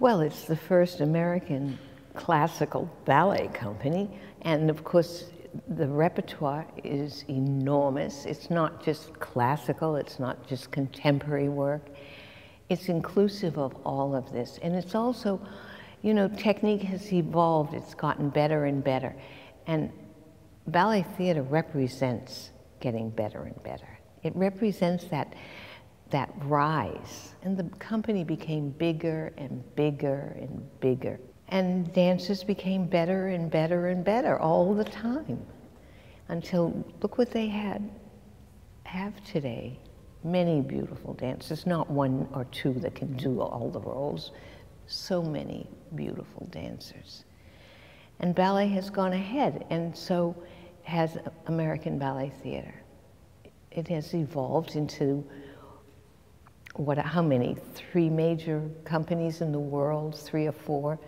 Well, it's the first American classical ballet company, and of course, the repertoire is enormous. It's not just classical, it's not just contemporary work. It's inclusive of all of this. And it's also, you know, technique has evolved, it's gotten better and better. And ballet theater represents getting better and better. It represents that, that rise. And the company became bigger and bigger and bigger. And dancers became better and better and better all the time until look what they had have today. Many beautiful dancers, not one or two that can do all the roles, so many beautiful dancers. And ballet has gone ahead, and so has American Ballet Theater. It has evolved into what, how many? Three major companies in the world, three or four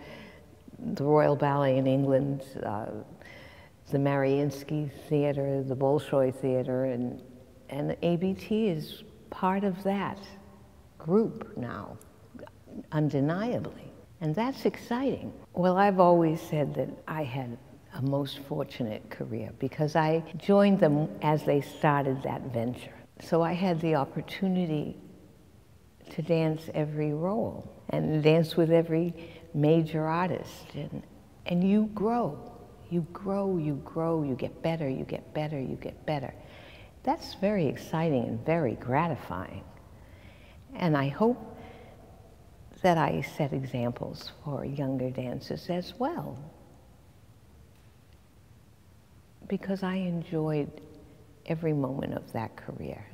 the Royal Ballet in England, uh, the Mariinsky Theater, the Bolshoi Theater, and, and ABT is part of that group now, undeniably. And that's exciting. Well, I've always said that I had a most fortunate career because I joined them as they started that venture. So I had the opportunity to dance every role and dance with every major artist. And, and you grow. You grow, you grow, you get better, you get better, you get better. That's very exciting and very gratifying. And I hope that I set examples for younger dancers as well. Because I enjoyed every moment of that career.